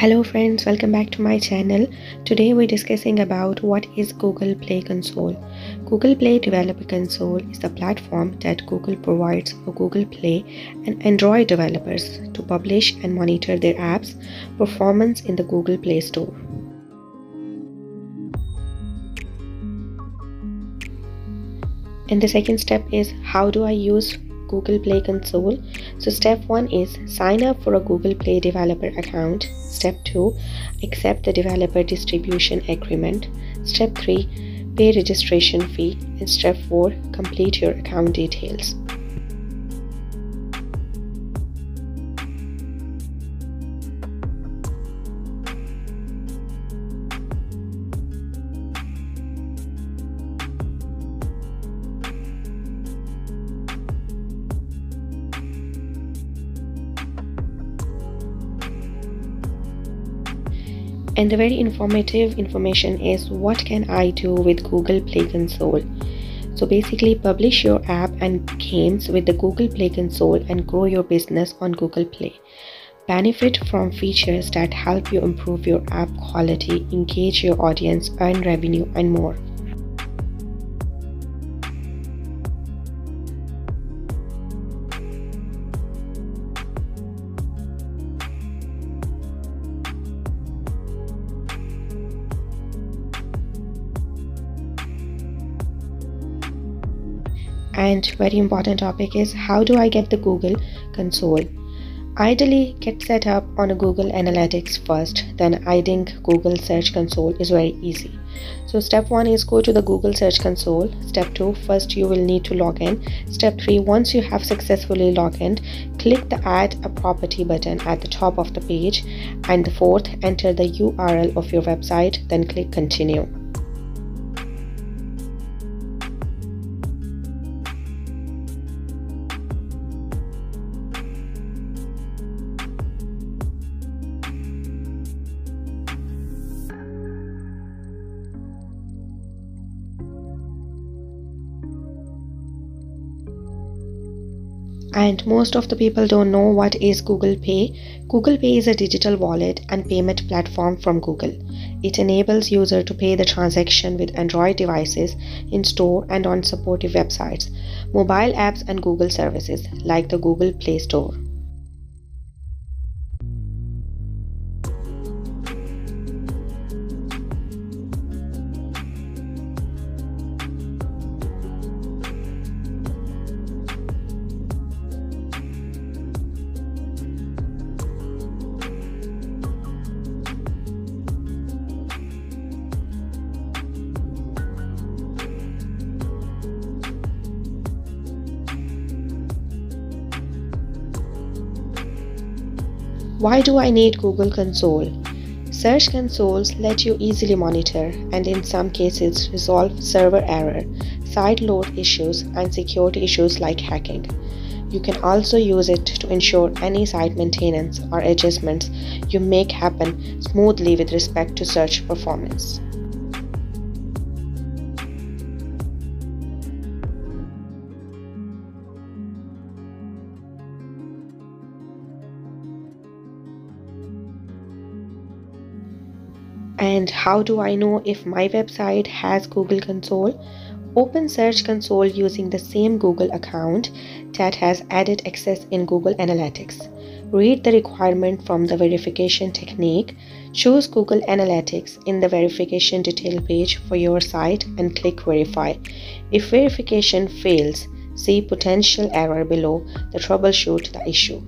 Hello friends, welcome back to my channel. Today we're discussing about what is Google Play Console. Google Play Developer Console is the platform that Google provides for Google Play and Android developers to publish and monitor their apps performance in the Google Play Store. And the second step is how do I use Google Play Console. So step 1 is sign up for a Google Play developer account. Step 2 accept the developer distribution agreement. Step 3 pay registration fee and step 4 complete your account details. And the very informative information is what can I do with Google Play Console. So basically publish your app and games with the Google Play Console and grow your business on Google Play. Benefit from features that help you improve your app quality, engage your audience, earn revenue and more. And very important topic is how do I get the Google console? Ideally get set up on a Google Analytics first. Then adding Google Search Console is very easy. So step 1 is go to the Google Search Console. Step 2 first you will need to log in. Step 3 once you have successfully logged in click the add a property button at the top of the page. And the fourth enter the URL of your website then click continue and most of the people don't know what is Google Pay. Google Pay is a digital wallet and payment platform from Google. It enables user to pay the transaction with Android devices in store and on supportive websites, mobile apps and Google services like the Google Play Store. Why do I need Google Console? Search consoles let you easily monitor and in some cases resolve server error, site load issues and security issues like hacking. You can also use it to ensure any site maintenance or adjustments you make happen smoothly with respect to search performance. And how do I know if my website has Google Console? Open Search Console using the same Google account that has added access in Google Analytics. Read the requirement from the verification technique. Choose Google Analytics in the verification detail page for your site and click Verify. If verification fails, see potential error below to troubleshoot the issue.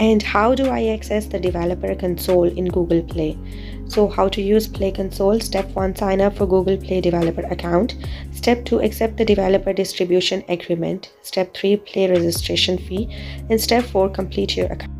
And how do I access the developer console in Google Play? So, how to use Play Console? Step 1 Sign up for Google Play Developer account. Step 2 Accept the developer distribution agreement. Step 3 Play registration fee. And step 4 Complete your account.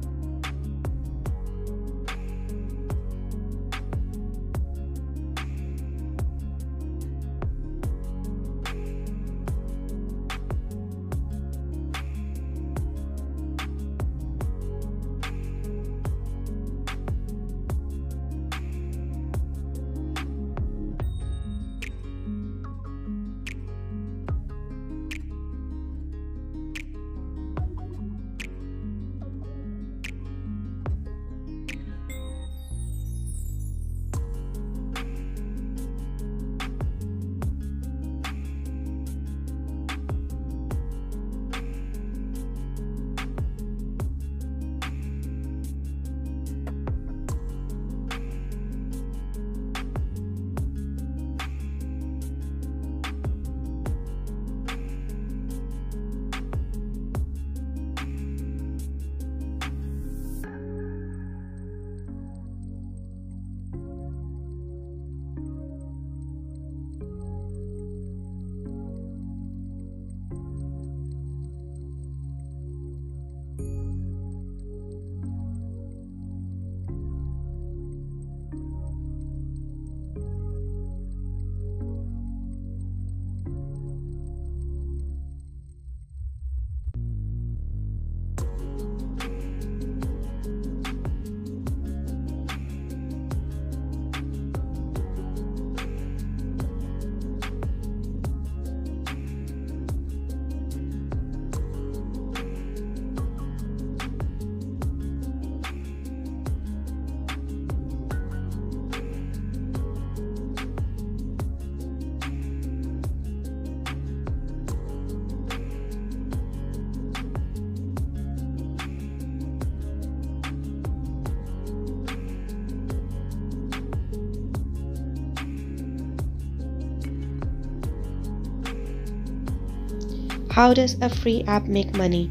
How does a free app make money?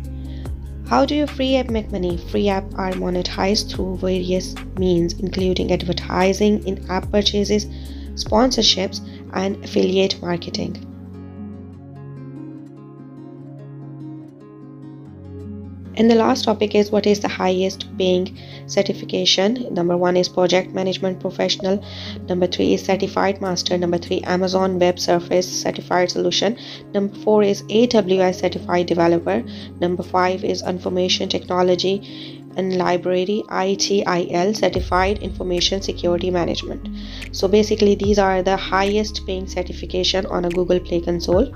How do free app make money? Free app are monetized through various means, including advertising, in app purchases, sponsorships, and affiliate marketing. And the last topic is what is the highest paying certification? Number one is Project Management Professional. Number three is Certified Master. Number three, Amazon Web Service Certified Solution. Number four is AWS Certified Developer. Number five is Information Technology and Library ITIL Certified Information Security Management. So basically, these are the highest paying certification on a Google Play Console.